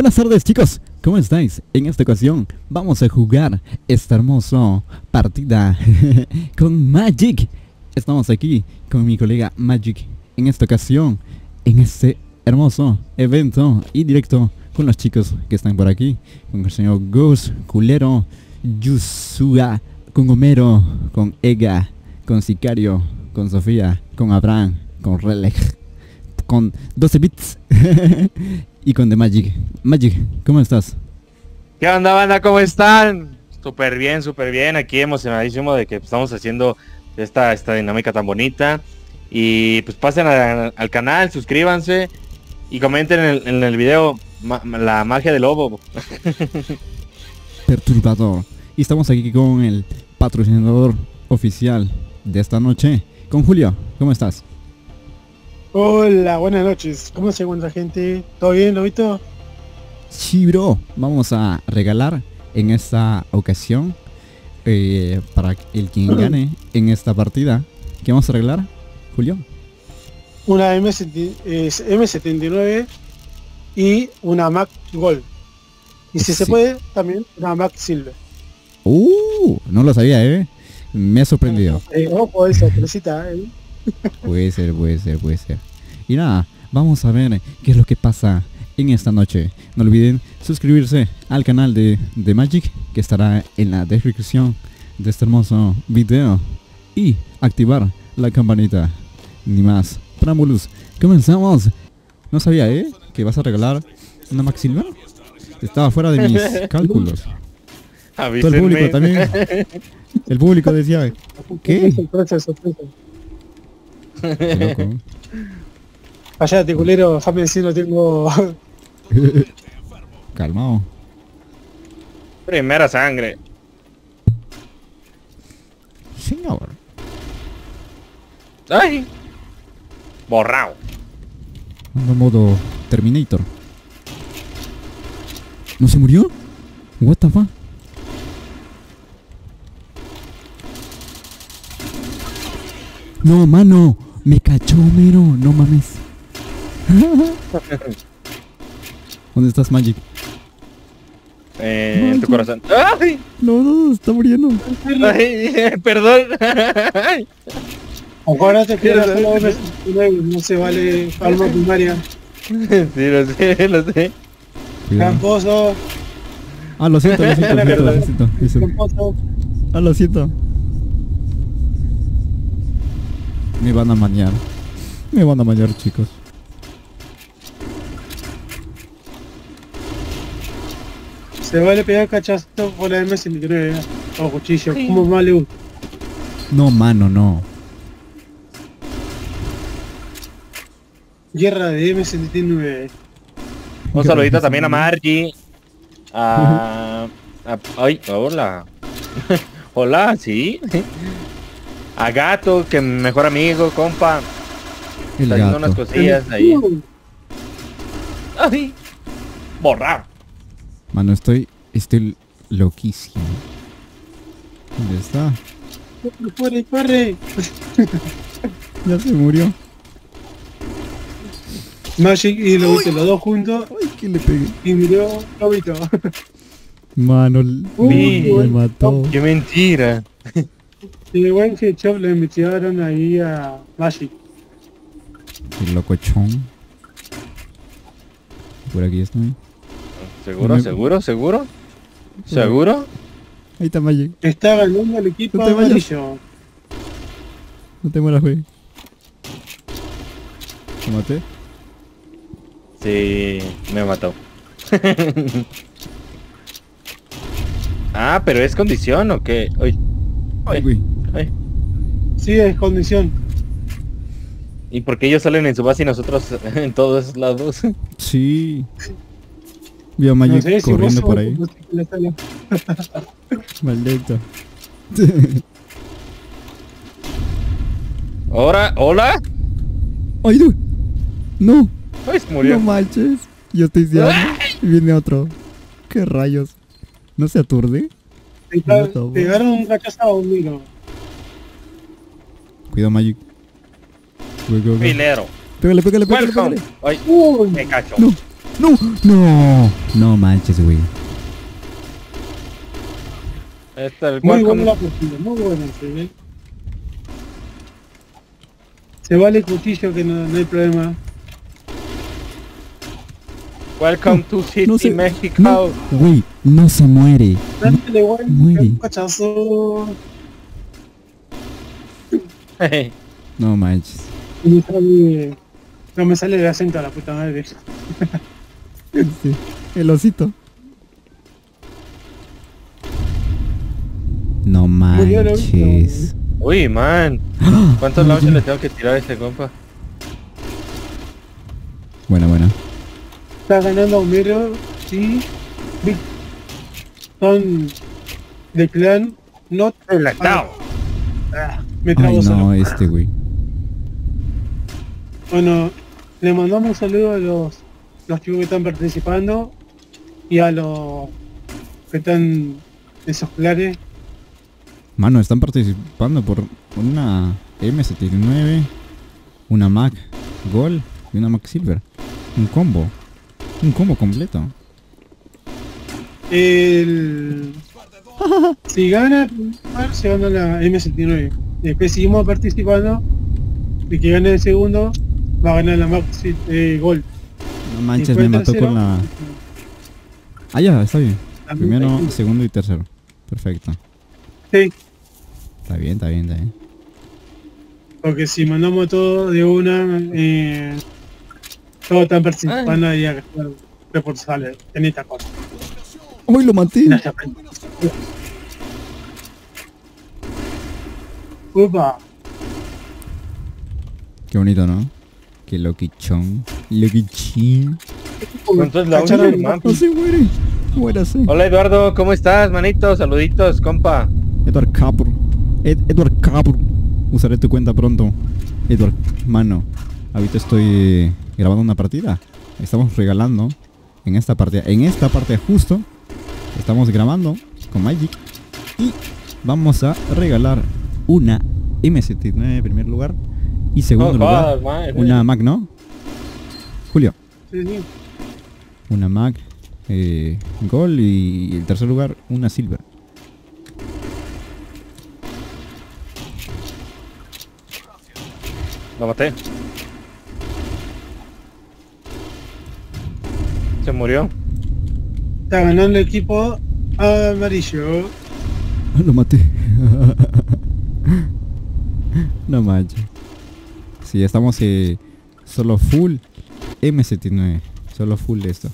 Buenas tardes chicos, ¿cómo estáis? En esta ocasión vamos a jugar esta hermosa partida con Magic. Estamos aquí con mi colega Magic en esta ocasión, en este hermoso evento y directo con los chicos que están por aquí, con el señor Gus, Culero, Yusua, con Homero, con Ega, con Sicario, con Sofía, con Abraham, con Relej, con 12 bits y con The Magic. Magic, ¿cómo estás? ¿Qué onda, banda? ¿Cómo están? Súper bien, súper bien. Aquí emocionadísimo de que estamos haciendo esta, esta dinámica tan bonita. Y pues pasen a- al canal, suscríbanse y comenten en el, en el video ma- la magia del lobo. Perturbador. Y estamos aquí con el patrocinador oficial de esta noche, con Julio. ¿Cómo estás? Hola, buenas noches. ¿Cómo se encuentra gente? ¿Todo bien, Lobito? Sí, bro. Vamos a regalar en esta ocasión eh, para el quien gane en esta partida. ¿Qué vamos a regalar, Julio? Una M70 es M79 y una Mac Gold. Y si se puede, también una Mac Silver. Uh, no lo sabía, ¿eh? Me ha sorprendido. Eh, ojo, esa sorpresita, ¿eh? Puede ser, puede ser, puede ser. Y nada, vamos a ver qué es lo que pasa en esta noche. No olviden suscribirse al canal de, de Magic, que estará en la descripción de este hermoso video. Y activar la campanita. Ni más. Preámbulos, comenzamos. No sabía, ¿eh? Que vas a regalar una Max Silver. Estaba fuera de mis cálculos. Todo el público también. El público decía, ¿Qué? Loco. Callate, culero, déjame decir, no tengo... Calmado. Primera sangre. Señor. ¡Ay! Borrao. Ando en modo Terminator. ¿No se murió? What the fuck? No, mano. Me cachó, mero. No mames. ¿Dónde estás, Magic? Eh, en tu corazón. ¡Ay! No, no, está muriendo. Ay, perdón. Acuérdate que M79, no se vale alma primaria. Sí, lo sé, lo sé. Cuidado. Tramposo, Ah, lo siento, lo siento, lo siento, lo siento, lo siento. tramposo. Ah, lo siento. Me van a mañar. Me van a mañar, chicos. Se vale pegar cachazo por la M79 o cuchillo, como más le gusta. No, mano, no. Guerra de M79. Un saludito también a Margie. A... a- ay, hola. hola, sí. A Gato, que mi mejor amigo, compa. El Está haciendo unas cosillas ahí. Ay. Borrar. Mano, estoy, estoy loquísimo. ¿Dónde está? Corre, corre. Ya se murió. Magic y Lobito, los dos juntos, Ay, que le pegué. y murió Lobito. Mano, Uy, me mató. Qué mentira. De buen Chop le investigaron ahí a Magic. El locochón. Por aquí estoy. ¿Seguro, Me- seguro, seguro? ¿Seguro? Ahí está Magic. Está ganando el equipo No te amarillo. No te mueras, güey. ¿Te maté? Sí, me mató. ah, pero es condición o qué? Uy, Ay, güey. Ay. Sí, es condición. ¿Y por qué ellos salen en su base y nosotros en todos lados? Sí. Vi a Magic no sé si corriendo por ahí. Maldito. ¿Ahora? ¿Hola? ¡Ay, no! ¡No! Ay, se murió. No manches. Yo estoy ciego. Y viene otro. ¿Qué rayos? ¿No se aturde? Te No, agarran un cachazo a un miro. Cuidado, Magic. Güey, güey, güey. Filero. Pégale, pégale, pégale, Welcome. pégale. Ay, Uy, me cacho. No. no, no, no manches, güey. Está el Muy buena la partida, muy buena. Se, ve. se vale cuchillo que no, no hay problema. Welcome to City No se- Mexico. No, güey, no se muere. Muere. un cachazo. No manches. No me sale el acento a la puta madre. El osito. No manches. Uy, man. ¿Cuántos launches le tengo que tirar a este compa? Buena, buena. Está ganando Homero Vic. Son del clan Not. Relajado. Ah, me Ay, trago no, solo. este, güey. Bueno, le mandamos un saludo a los, los chicos que están participando y a los que están en sus clares. Mano, están participando por una M79, una Mac Gold y una Mac Silver. Un combo. Un combo completo. El... si gana, se gana la M79. Después seguimos participando. Y que gane el segundo va a ganar la Mac eh, Gold. No manches, me mató tercero, con la... Ah, ya, está bien. Primero, M79. segundo y tercero. Perfecto. Sí, Está bien, está bien, está bien. porque si mandamos todo de una, eh, todos están participando y a reforzar en esta cosa. ¡Uy, lo maté! Upa, Qué bonito, ¿no? Qué loquichón. Loquichín. ¿Cuántos launches, Cacharon, hermano? No se muere. Muérase. Hola Eduardo, ¿cómo estás, manito? Saluditos, compa. Edward Capur. Ed- Edward Capur. Usaré tu cuenta pronto. Edward, mano. Ahorita estoy eh, grabando una partida. Estamos regalando en esta partida. En esta parte justo. Estamos grabando con Magic. Y vamos a regalar una M79 en primer lugar. Y segundo No lugar. Una Mac, ¿no? Julio. sí, sí. Una Mac. Eh, Gold. Y el tercer lugar, una Silver. Lo maté. Se murió. Está ganando el equipo amarillo. Lo maté. no manches. Sí, estamos eh, solo full M79. Solo full de esto.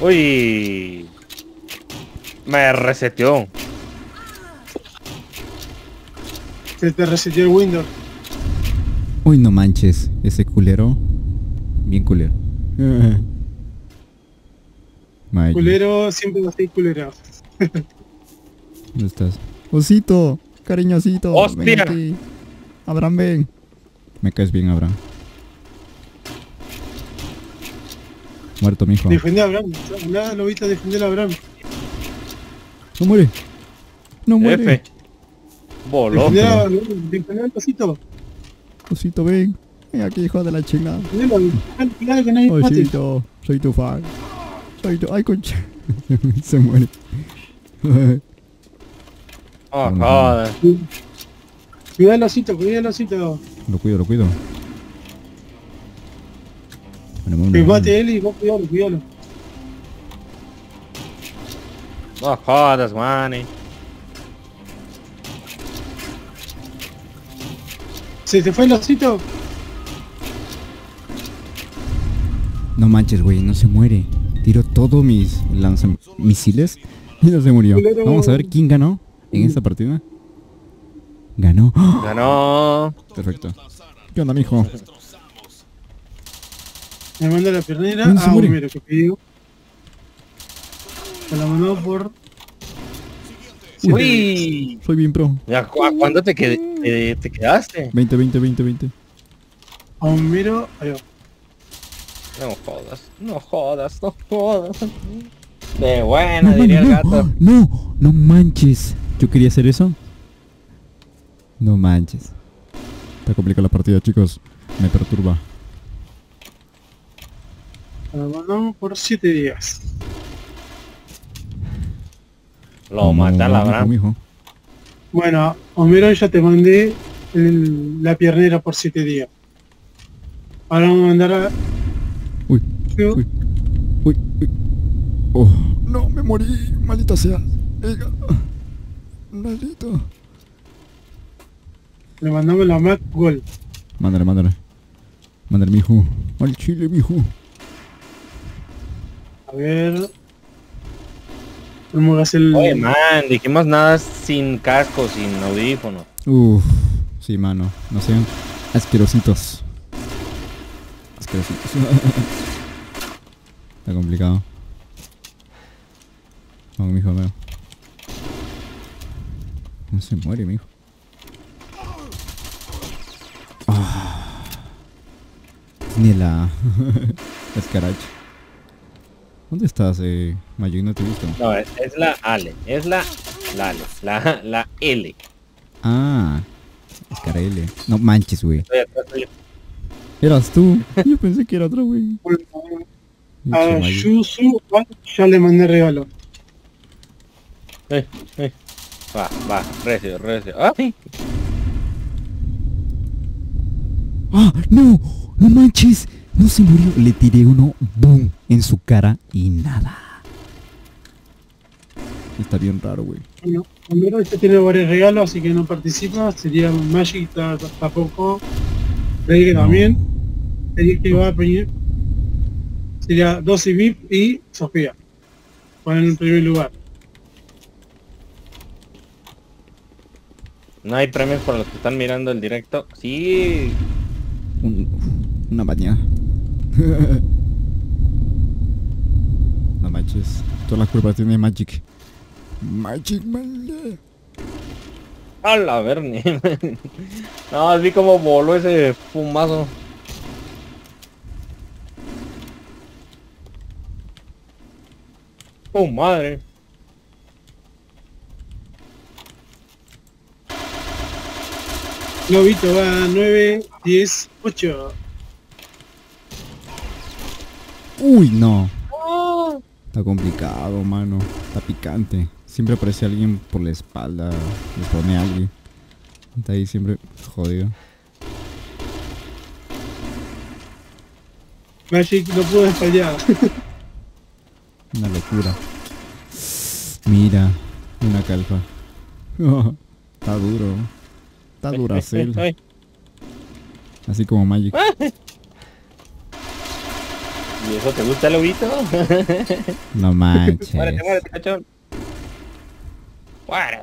Uy. Me reseteó. Se te reseteó el Windows. Uy, no manches. Ese culero. Bien culero. Culero siempre va a ser culero. ¿Dónde estás? Osito, cariñosito. ¡Hostia! ven. Abraham, ven. Me caes bien, Abraham. Muerto, mijo. Defendé a Abraham. Nada, lo viste defender a Abraham. No muere. No muere. F. Voló. Al pasito. Osito, ven. Ven aquí, hijo de la chingada. Defendelo, Claro que nadie mate. Osito, soy tu fan. Soy tu... Ay, concha. Se muere. Oh, joder. Cuidado el osito, cuidado el osito. lo cuido, lo cuido. Bueno, bueno. mate él y vos cuidalo, cuidalo. No jodas, man. ¿Se te fue el osito? No manches, güey, no se muere. Tiro todos mis lanzamisiles y no se murió. Vamos a ver quién ganó en esta partida. Ganó. ¡Oh! Ganó. Perfecto. ¿Qué onda, mijo? Me manda la piernera ¿Dónde se a muere? Homero, que pidió. Se la mandó por... Uy. Soy bien pro. Ya, ¿cu- ¿a ¿Cuándo te, qued- te, te quedaste? 20, 20, 20, 20. A Homero... Ahí va. No jodas, no jodas, no jodas. De buena, No, diría el no, gato. no, no manches. Yo quería hacer eso. No manches. Está complicada la partida, chicos. Me perturba. Lo mandamos por 7 días. Lo mata la mijo. Bueno, Homero ya te mandé el- la piernera por 7 días. Ahora vamos a mandar a... Uy, uy, uy, uy. Oh, no, me morí, maldita sea. Venga. Maldito. Le mandamos la Mac Gold. Mándale, mándale. Mándale, mijo. Al chile, mijo. A ver... Vamos a hacer el... Oye, man, dijimos nada sin casco, sin audífono. Uf, sí, mano. No sean asquerositos. Asquerositos. Está complicado. Vamos, mijo, veo. No se muere, mijo. Ah. Ni la... Escarache. ¿Dónde estás, eh? Magic? No te visto. No, es, es la Ale, es la, la Ale, la, la L. Ah, Escarele. No manches, güey. Estoy atrás tuyo. Eras tú. Yo pensé que era otro, güey. A. Yuzu ya le mandé regalo. Eh, eh. Va, va, recio, recio. ¡Ay! ¡Ah! ¡No! ¡No manches! No se murió. Le tiré uno, boom, en su cara y nada. Está bien raro, güey. Bueno, Homero ya tiene varios regalos, así que no participa. Sería Magic ta- ta- tampoco. Rey No. también. El que va a pedir sería 12 VIP y Sofía. Van en el primer lugar. No hay premios para los que están mirando el directo. Sí. Un- una bañada. no manches. Todas las culpas tiene Magic. Magic, man. A la Bernie. no, vi como voló ese fumazo. Oh, madre. Globito va a 9, 10, 8. Uy, no. Está complicado, mano. Está picante. Siempre aparece alguien por la espalda. Le pone a alguien. Está ahí siempre jodido. Magic no pudo fallar. Una locura. Mira, una calfa. está duro. Está duracel. Ay, Así como Magic. ¿Y eso te gusta, lobito? No manches. muérete, muérete, cachón. Muere.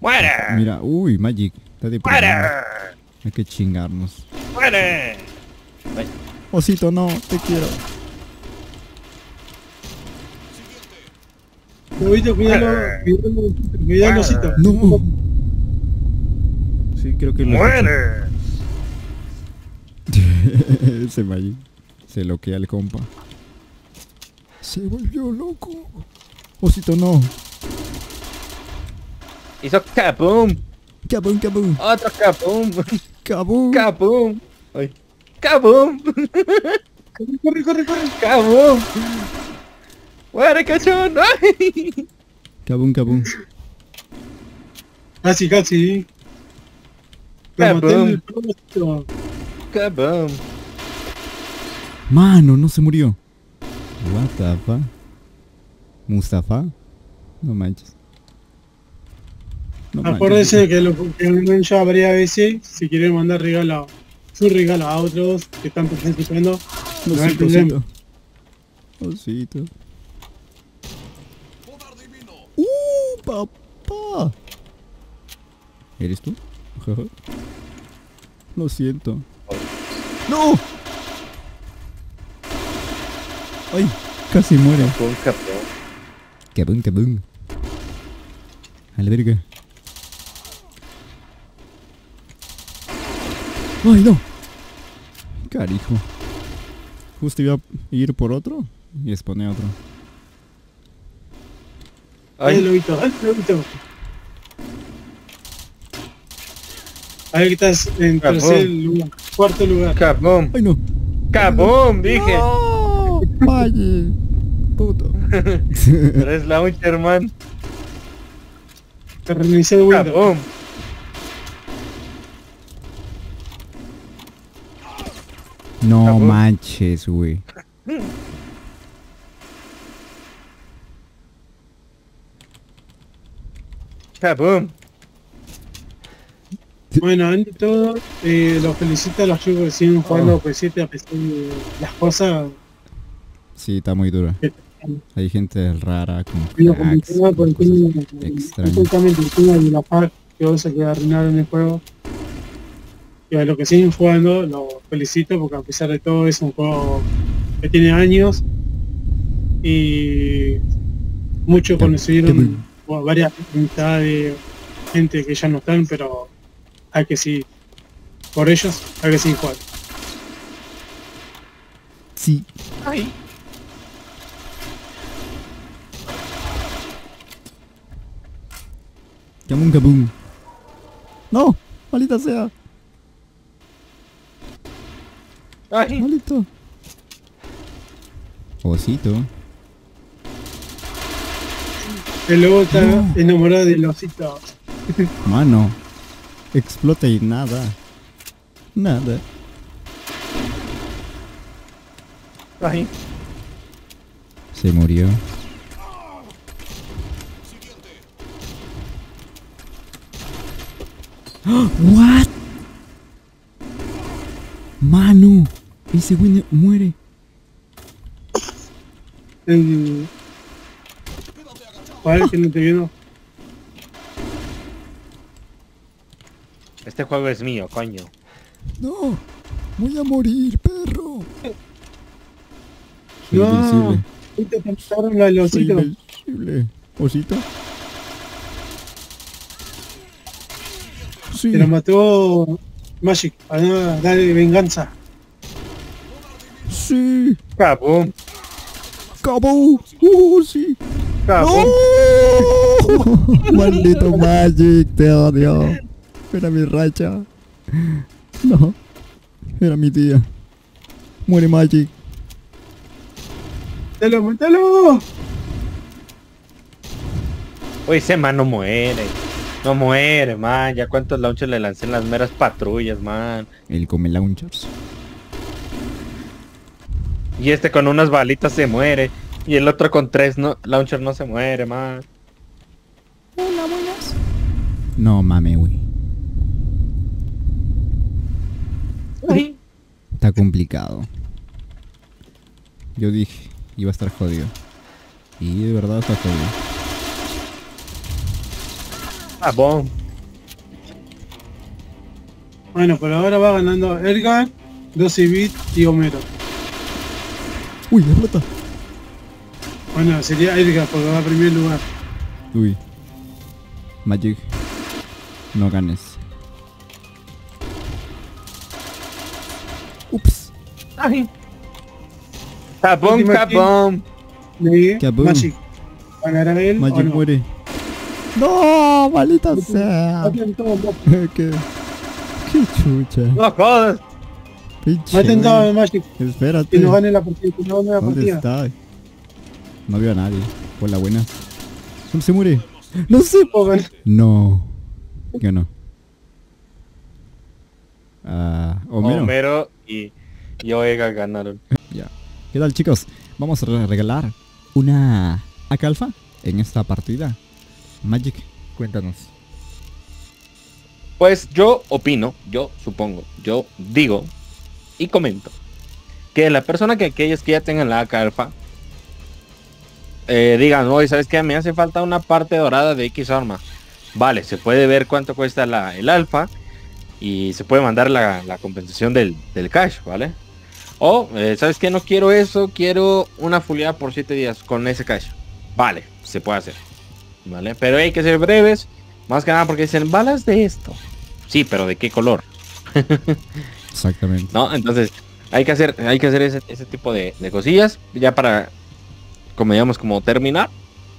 Muere. Mira, uy, Magic. Está de Muere. Hay que chingarnos. Muere. Osito, no, te quiero. Globito, cuídalo, cuídalo, cuídalo, osito. No. Sí, creo que lo Muere. Ese Magic. Se loquea el compa. Se volvió loco. Osito, no. Hizo kaboom. Kaboom, kaboom. Otro kaboom. Kaboom. Kaboom. Ay. Kaboom. Corre, corre, corre. Kaboom. Muere, cachón. Ay. Kaboom, kaboom. Casi, casi. Propósito. Kaboom. Mano, no se murió. What the fuck? Mustafa? No manches. No manches. Acuérdense que lo que han ya varias veces, si quieren mandar regalo, su regalo a otros que están participando, no hay Osito, problema. osito. Osito. ¡Uh, papá! ¿Eres tú? Lo siento. ¡No! ¡Ay! Casi muere. Kabum, kabum. A la verga. ¡Ay, no! Carijo. Justo iba a ir por otro y expone otro. Ay. lobito, dale, lobito. Ahí estás en Bravo. tercer lugar, cuarto lugar. Kaboom. ¡Ay, no! Kaboom, dije. ¡No! Magic. Puto. Pero es launcher, man. Te reinicié el Windows. Kaboom. No manches, güey. Kaboom. Bueno, ante todo, eh, los felicito a los chicos que siguen jugando Oh. P7 a pesar de las cosas Sí, está muy que Hay gente rara como cracks, por el tema, de la paz que hoy se queda arruinado en el juego. Y a los que siguen jugando, los felicito porque a pesar de todo es un juego que tiene años y muchos conocieron bueno, varias amistades, gente que ya no están, pero hay que seguir. Por ellos hay que seguir jugando. Sí. Ay. Kaboom, kaboom. No, maldita sea. Ay. Malito. Osito. El lobo está No. enamorado del osito. Mano. Explota y nada. Nada. Ay. Se murió. What? Mano. Ese güey muere. El... ¿Cuál que no te vino? Este juego es mío, coño. No. Voy a morir, perro. Soy No. Ahí te del Soy osito. Sí. Te lo mató Magic para darle venganza. Sí. Kaboom. Cabo. Uh, sí. ¡No! Maldito Magic, te odio. Era mi racha. No. Era mi tía. Muere Magic. ¡Mátalo, mátalo! Uy, ese man no muere. No muere, man. Ya cuántos launchers le lancé en las meras patrullas, man. El come launchers. Y este con unas balitas se muere. Y el otro con tres no, launchers no se muere, man. No mame, güey. Ay. Está complicado. Yo dije, iba a estar jodido. Y de verdad está jodido. Kaboom. Bueno, por ahora va ganando Edgar, 12 bit y Homero. Uy, explota. Bueno, sería Edgar porque va a primer lugar. Uy. Magic. No ganes. Ay. Kaboom. Negué, Kaboom. Magic. ¿Ganará él Magic o no? muere. No, maldita sea. Todos, mo- qué, qué chucha. No jodas. Pinche. maten todos, Magic. Espérate. Que no gane la partida. Que no gane la ¿Dónde partida. está? No veo a nadie. Por la buena. ¿Dónde se muere? No sé. Puedo ganar. No. Ganó. Ah, Homero. Homero y, y Oega ganaron. Ya. ¿Qué tal chicos? Vamos a re- regalar una AK Alpha en esta partida. Magic, cuéntanos. Pues yo opino, yo supongo, yo digo y comento que la persona que aquellos que ya tengan la AK alfa eh, digan, oye, ¿sabes qué? Me hace falta una parte dorada de X arma. Vale, se puede ver cuánto cuesta la, el alfa y se puede mandar la, la compensación del, del cash, ¿vale? O, eh, ¿sabes qué? No quiero eso, quiero una fuliada por 7 días con ese cash. Vale, se puede hacer. ¿Vale? Pero hay que ser breves, más que nada porque dicen balas de esto. Sí, pero ¿de qué color? Exactamente. ¿No? Entonces, hay que hacer, hay que hacer ese, ese tipo de, de cosillas ya para, como digamos, como terminar.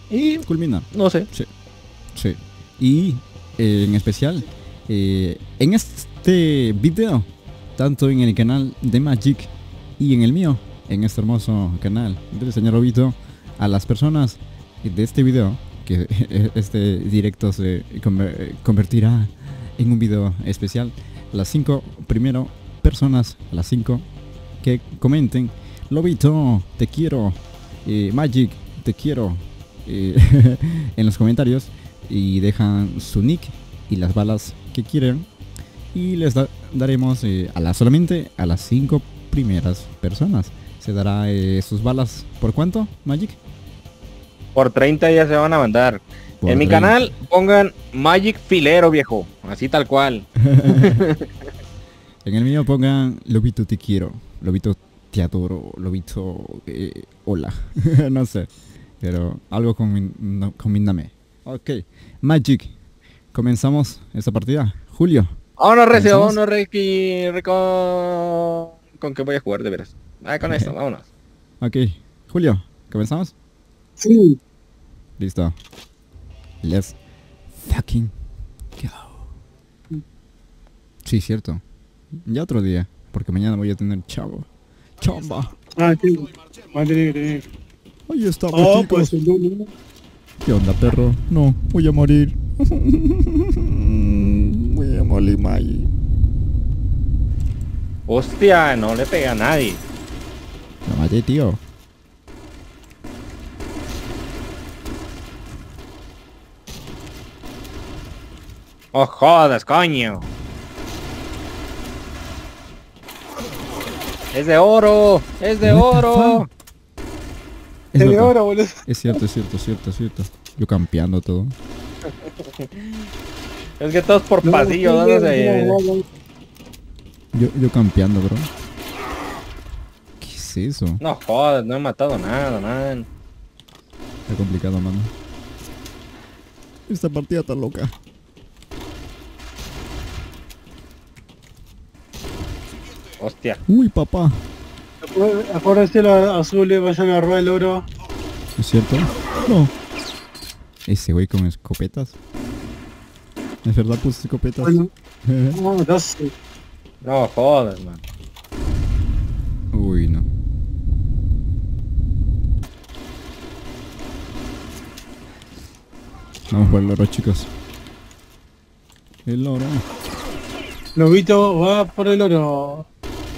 Y Culminar. no sé. Sí. Y eh, en especial, eh, en este video, tanto en el canal de Magic y en el mío, en este hermoso canal del señor Lobito a las personas de este video, que este directo se conver- convertirá en un video especial. Las cinco primero personas, las cinco que comenten, Lobito, te quiero, eh, Magic, te quiero, eh, en los comentarios. Y dejan su nick y las balas que quieren. Y les da- daremos eh, a las solamente a las cinco primeras personas se dará eh, sus balas por cuánto Magic Por 30 ya se van a mandar. Por en mi 30. canal pongan Magic Filero, viejo. Así tal cual. en el mío pongan Lobito te quiero Lobito te adoro Lobito eh, hola no sé pero algo con mi, no, combíname ok Magic comenzamos esta partida Julio Vámonos, Recio, vámonos, Reiki, Reco... ¿Con qué voy a jugar de veras? Ah, con esto, vámonos. ok Julio comenzamos Sí, Listo. Let's fucking go. Sí, cierto. Ya otro día, porque mañana voy a tener chavo. Chamba. ah, sí. Va a tener que tener. Ahí está, Oh, pues. ¿Qué onda, perro? No, voy a morir. voy a morir, May. Hostia, no le pega a nadie. Lo maté, tío. Oh, jodas, coño. Es de oro, es de oro. Es, Es de oro, boludo. es cierto, es cierto, es cierto, es cierto. Yo campeando todo. Es que todos por No, pasillo, dándose... no, no, no. Yo, yo campeando, bro. ¿Qué es eso? No jodas, no he matado nada, man. Está complicado, mano. Esta partida está loca. Hostia. Uy, papá. Acuérdense los azules, vayan a robar el oro. ¿Es cierto? No. Ese güey con escopetas. ¿Es verdad puse escopetas? Bueno, no, 12. No jodas, man. Uy, no. Vamos por el oro, chicos. El oro. Lobito va por el oro.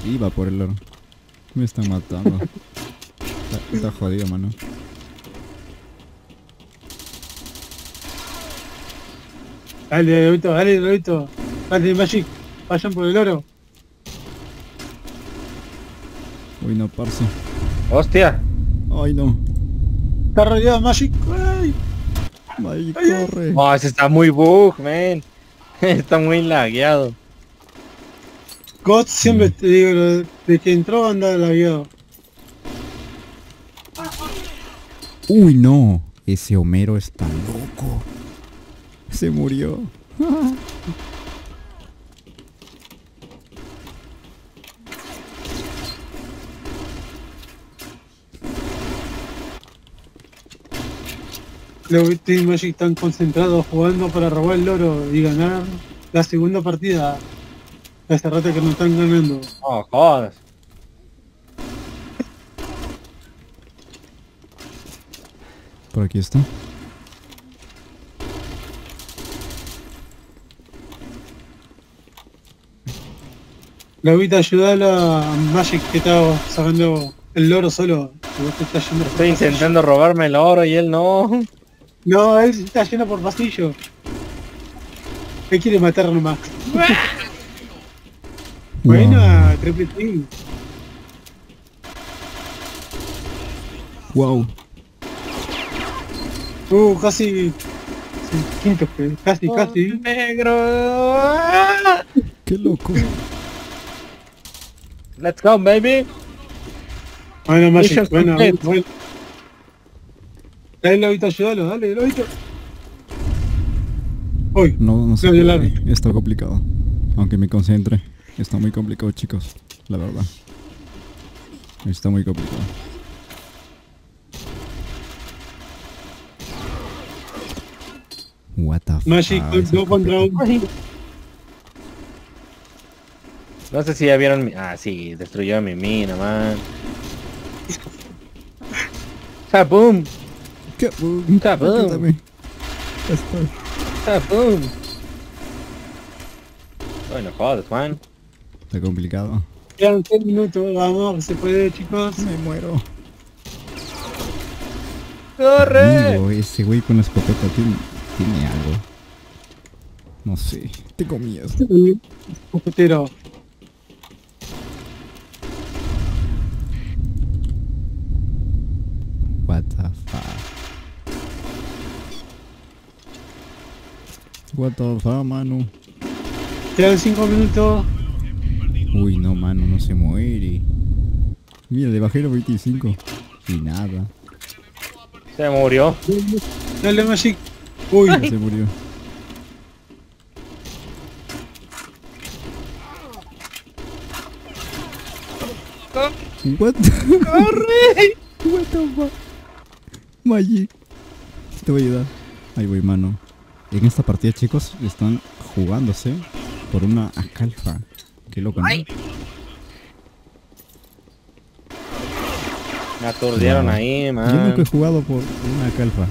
Iba por el oro. Me están matando. Está, está jodido, mano. Dale, Lobito, dale, Lobito. Dale, Magic. Vayan por el oro. Uy, no, parce. Hostia. Ay, no. Está rodeado Magic. Ay. Ay, Ay, ay. corre. Oh, ese está muy bug, man. está muy lagueado. God siempre te digo, lo- de que entró anda lagueado. Uy, no. Ese Homero está loco. Se murió. Lobito y Magic están concentrados jugando para robar el oro y ganar la segunda partida. Hace rato que no están ganando. Oh, jodas. Por aquí está. Lobito, ayudalo a Magic que está sacando el oro solo. Estoy intentando robarme el oro y él no. No, él está yendo por pasillo. Él quiere matar nomás. Buena, triple team. Wow. Uh, casi. sí, Quinto, casi, casi. Negro. Qué loco. Let's go, baby. Bueno, Magic, bueno, bueno. Dale, Lobito, ayúdalo, dale, Lobito. Uy, No, no la puede. Está complicado. Aunque me concentre. Está muy complicado, chicos. La verdad. Está muy complicado. What the Magic fuck, esa no contra un. No sé si ya vieron mi... Ah, sí, destruyó mi mina, man. ¡Kaboom! ¿Qué? Uh, Cabrón. ayúdame. Estoy. ¡Kaboom! Bueno, jodas, man. Está complicado. Quedan 6 minutos, vamos, que se puede chicos. Me muero. ¡Corre! Amigo, ese güey con la escopeta tiene, tiene algo. No sé. Tengo miedo. Escopetero. What the fuck. What the fuck, mano. Quedan 5 minutos. Uy, no, mano, no se muere. Mira, le bajé los 25. Y nada. Se murió. Dale Magic. Uy, se murió. What? ¡corre! What the fuck? Magic. Te voy a ayudar. Ahí voy, mano. En esta partida, chicos, están jugándose por una acalfa. Qué loco, ¿no? Me aturdieron No. ahí, Yo man. nunca he jugado por una calfa.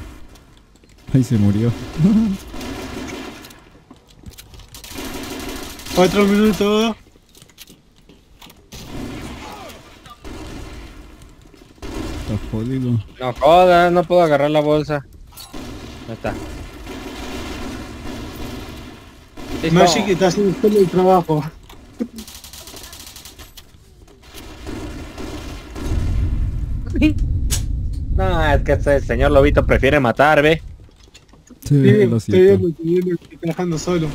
Ahí se murió. 4 minutos. Está jodido. No jodas, no puedo agarrar la bolsa. Ahí está. Listo. Magic está haciendo solo el trabajo. No, es que este señor Lobito prefiere matar, ve. Sí, Sí, lo estoy siento. viendo, estoy trabajando solo.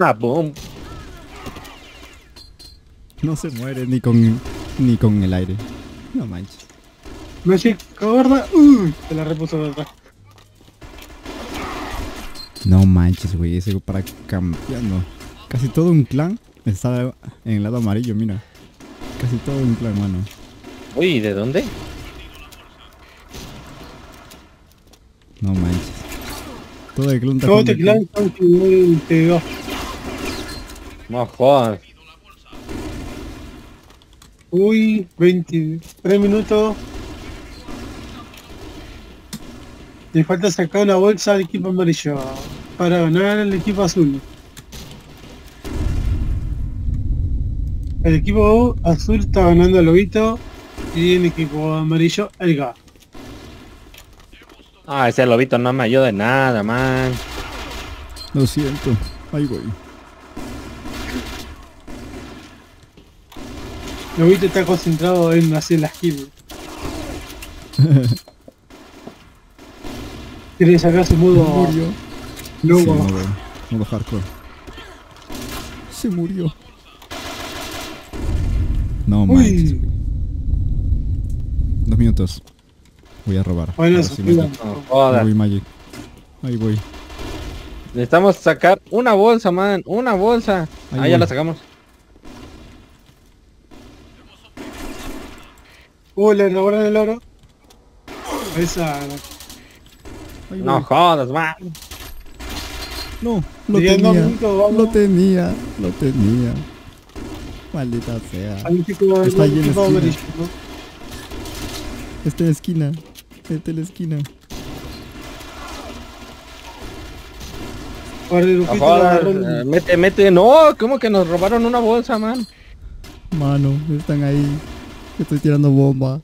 Ah, boom. No se muere ni con ni con el aire. No manches. Magic, gorda. Uy, se la repuso de atrás. No manches, güey. Ese para campeando. Casi todo un clan está en el lado amarillo, mira. Casi todo un clan, mano. Uy, ¿de dónde? No manches. Todo el clan está Todo este clan aquí. está en nivel T2. No jodas. Uy, 23 minutos. Le falta sacar una bolsa al equipo amarillo para ganar al equipo azul. El equipo azul está ganando al lobito y el equipo amarillo el GA. Ah, ese Lobito no me ayuda en nada, man. Lo siento. Ahí voy. Lobito está concentrado en hacer las kills. Quiere sacar su modo murió. lobo. Sí, modo, modo hardcore. Se murió. No Uy. manches. Dos minutos. Voy a robar. Bueno, eso. Magic. No Ahí voy, Magic. Ahí voy. Necesitamos sacar una bolsa, man. Una bolsa. Ahí ah, ya la sacamos. Uh, le robaron el oro. Esa. Ahí No voy. jodas, man. No, lo tenía. Lo tenía. Lo tenía. Maldita sea. Está ahí en la esquina. Está en la esquina. Está en la esquina. No jodas. eh, mete, mete. No, ¿cómo que nos robaron una bolsa, man? Mano, están ahí. Estoy tirando bomba.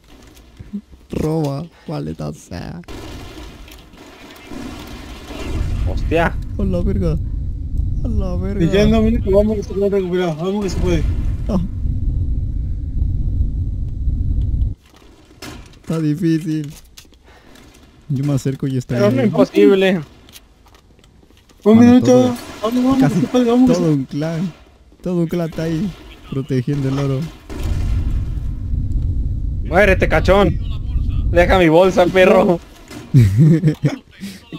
Roba. Maldita sea. Hostia. A la verga. A la Y ya verga. dos minutos vamos que se puede recuperar, vamos que se puede. Ah. Está difícil. Yo me acerco y está Pero no ahí. imposible. Un Mano, minuto, todo- vamos, vamos casi que se puede, vamos Todo un clan. Todo un clan está ahí. Protegiendo el oro. Muérete, cachón. Deja mi bolsa, perro.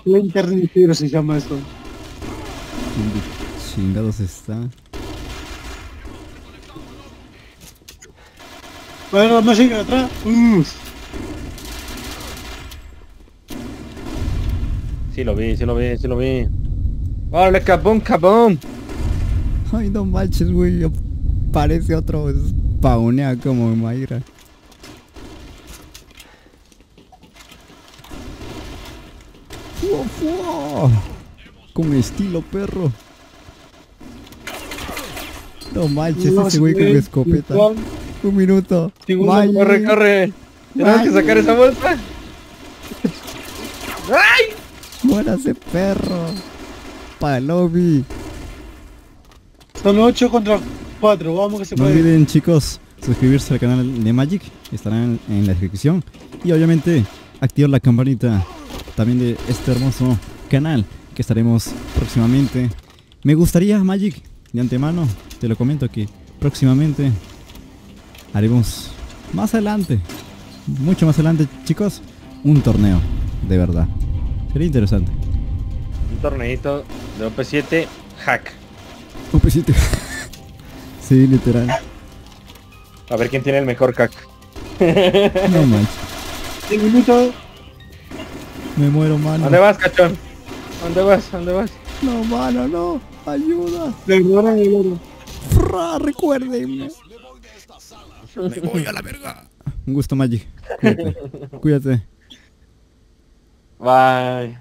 puede. Internet se llama eso. ¿Dónde chingados está? Bueno, no llega atrás. Uh, Sí lo vi, sí lo vi, sí lo vi. ¡Órale, cabum, cabum! Ay, no manches, güey. Parece otro spawnea como Mayra. Con estilo, perro. No manches, No, ese güey con escopeta. igual. Un minuto. Corre, corre. Tenemos que sacar esa bolsa. ¡Ay! Muérase, perro. Palomi. Son 8 contra 4, vamos que se No puede. olviden, chicos, suscribirse al canal de Magic. Estará en, en la descripción. Y obviamente, activar la campanita también de este hermoso canal que estaremos próximamente. Me gustaría, Magic, de antemano, te lo comento que próximamente haremos más adelante, mucho más adelante, chicos, un torneo, de verdad. Sería interesante. Un torneito de OP7 hack. Un pesito. sí, literal. A ver quién tiene el mejor hack. No manches. 10 minutos. Me muero, mano. ¿Dónde vas, cachón? ¿Dónde vas? ¿Dónde vas? No, mano, no. Ayuda. Le robaron el oro. Fra, recuérdenme. Me voy a la verga. Un gusto, Magic. Cuídate. Cuídate. Bye.